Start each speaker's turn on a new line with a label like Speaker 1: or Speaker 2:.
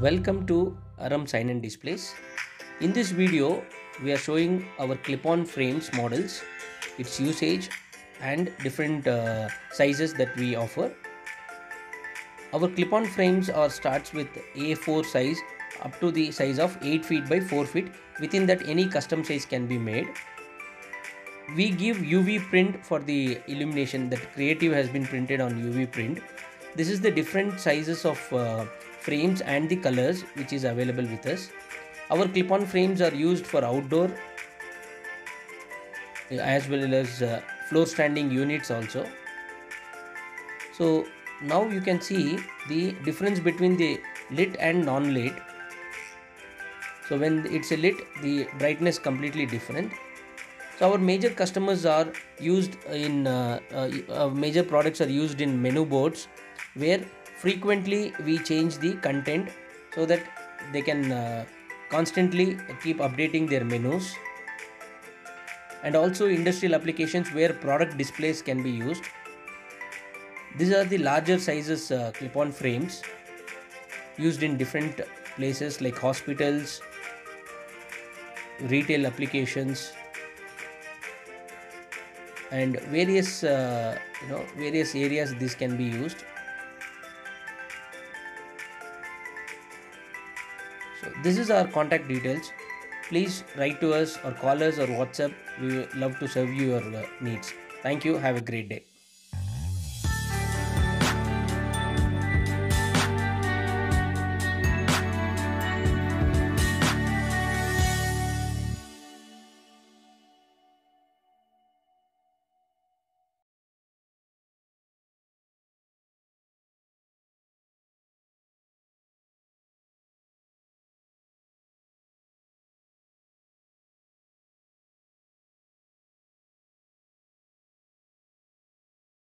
Speaker 1: Welcome to Arham Sign and Displays. In this video, we are showing our clip-on frames models, its usage and different uh, sizes that we offer. Our clip-on frames are starts with A4 size up to the size of 8 feet by 4 feet. Within that any custom size can be made. We give UV print for the illumination that creative has been printed on UV print. This is the different sizes of uh, frames and the colors which is available with us. Our clip-on frames are used for outdoor as well as uh, floor standing units also. So now you can see the difference between the lit and non-lit. So when it's a lit, the brightness completely different. So our major customers are used in uh, uh, uh, major products are used in menu boards where frequently we change the content so that they can uh, constantly keep updating their menus. And also industrial applications where product displays can be used. These are the larger sizes uh, clip-on frames used in different places like hospitals retail applications and various uh, you know various areas this can be used so this is our contact details. Please write to us or call us or whatsapp. We love to serve you your uh, needs. Thank you. Have a great day